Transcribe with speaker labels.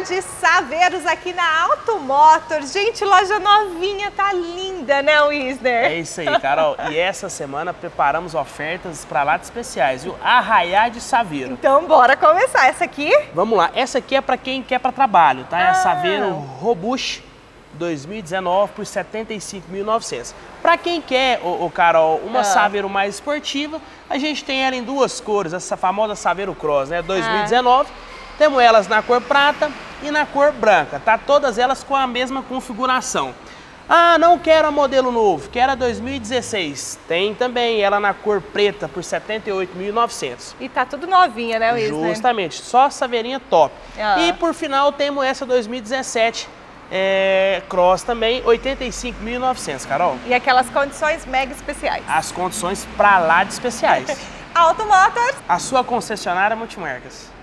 Speaker 1: de Saveiros aqui na Auto Motors. Gente, loja novinha, tá linda, né, Wisner?
Speaker 2: É isso aí, Carol. e essa semana preparamos ofertas para lá de especiais, viu? Arraiá de Saveiro.
Speaker 1: Então, bora começar. Essa aqui?
Speaker 2: Vamos lá. Essa aqui é para quem quer para trabalho, tá? É a
Speaker 1: Ah.
Speaker 2: Saveiro Robuste 2019 por 75.900. Para quem quer, ô, ô, Carol, uma
Speaker 1: Ah.
Speaker 2: Saveiro mais esportiva, a gente tem ela em duas cores, essa famosa Saveiro Cross,
Speaker 1: Ah.
Speaker 2: né? 2019. Temos elas na cor prata e na cor branca, tá? Todas elas com a mesma configuração. Ah, não quero a modelo novo, quero a 2016. Tem também ela na cor preta por 78.900.
Speaker 1: E tá tudo novinha, né, Wisner?
Speaker 2: Justamente, só saveirinha top.
Speaker 1: Ah.
Speaker 2: E por final temos essa 2017 é, Cross também, 85.900, Carol.
Speaker 1: E aquelas condições mega especiais.
Speaker 2: As condições pra lá de especiais.
Speaker 1: Auto Motors.
Speaker 2: A sua concessionária multimarcas.